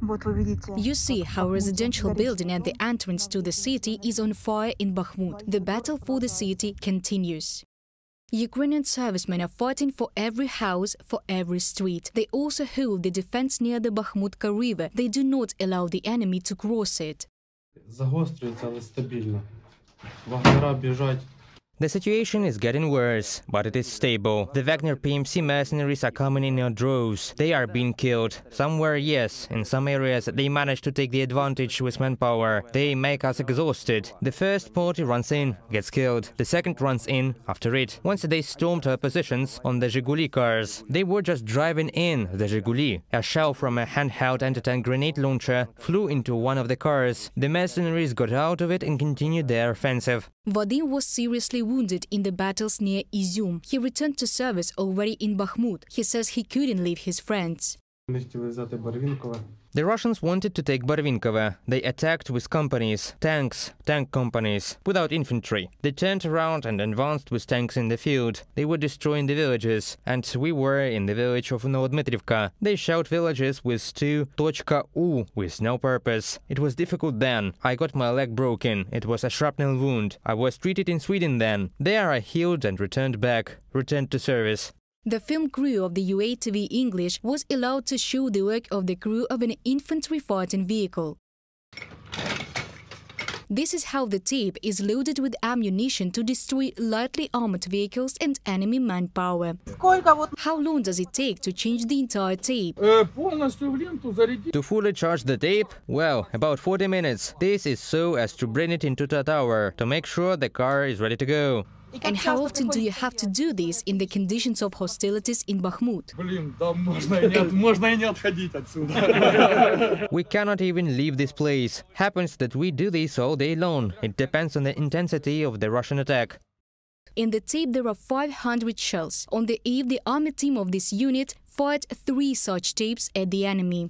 Вот вы видите. You see how a residential building at the entrance to the city is on fire in Bakhmut. The battle for the city continues. Ukrainian servicemen are fighting for every house, for every street. They also hold the defense near the Bakhmutka river. They do not allow the enemy to cross it. Загострюється, але стабільно. Вагнера біжать. the situation is getting worse, but it is stable. The Wagner PMC mercenaries are coming in in droves. They are being killed. Somewhere, yes. In some areas, they manage to take the advantage with manpower. They make us exhausted. The first party runs in, gets killed. The second runs in after it. Once they stormed our positions on the Zhiguli cars. They were just driving in the Zhiguli. A shell from a handheld anti-tank grenade launcher flew into one of the cars. The mercenaries got out of it and continued their offensive. Vadim was seriously wounded in the battles near Izium. He returned to service already in Bakhmut. He says he couldn't leave his friends. The Russians wanted to take Barvinkove. They attacked with companies, tanks, tank companies, without infantry. They turned around and advanced with tanks in the field. They were destroying the villages, and we were in the village of Novodmitrivka. They shot villages with two Tochka-U with no purpose. It was difficult then. I got my leg broken. It was a shrapnel wound. I was treated in Sweden then. There I healed and returned back, returned to service. The film crew of the UATV English was allowed to show the work of the crew of an infantry fighting vehicle. This is how the tape is loaded with ammunition to destroy lightly armored vehicles and enemy manpower. How long does it take to change the entire tape? To fully charge the tape? Well, about 40 minutes. This is so as to bring it into the tower, to make sure the car is ready to go. And how often do you have to do this in the conditions of hostilities in Bakhmut? we cannot even leave this place. Happens that we do this all day long. It depends on the intensity of the Russian attack. In the tape there are 500 shells. On the eve, the army team of this unit fired three such tapes at the enemy.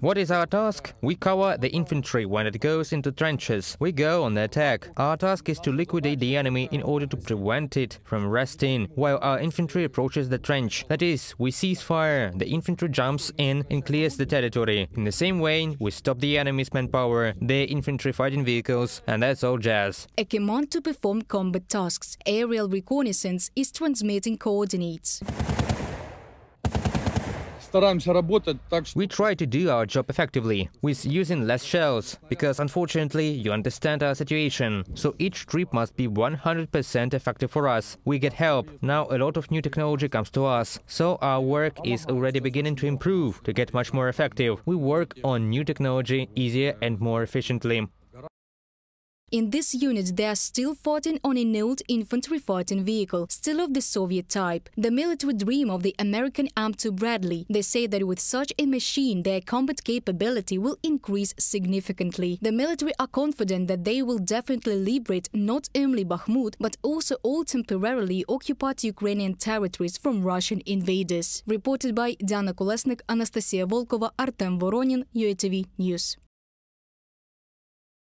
What is our task? We cover the infantry when it goes into trenches. We go on the attack. Our task is to liquidate the enemy in order to prevent it from resting while our infantry approaches the trench. That is, we cease fire, the infantry jumps in and clears the territory. In the same way, we stop the enemy's manpower, their infantry fighting vehicles, and that's all jazz. A command to perform combat tasks, aerial reconnaissance is transmitting coordinates. We try to do our job effectively, with using less shells, because unfortunately you understand our situation. So each trip must be 100% effective for us. We get help. Now a lot of new technology comes to us. So our work is already beginning to improve, to get much more effective. We work on new technology easier and more efficiently. In this unit, they are still fighting on an old infantry fighting vehicle, still of the Soviet type, the military dream of the American M2 Bradley. They say that with such a machine, their combat capability will increase significantly. The military are confident that they will definitely liberate not only Bakhmut, but also all temporarily occupied Ukrainian territories from Russian invaders. Reported by Diana Kolesnik, Anastasia Volkova, Artem Voronin, UATV News.